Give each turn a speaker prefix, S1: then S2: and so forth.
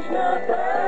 S1: Krishna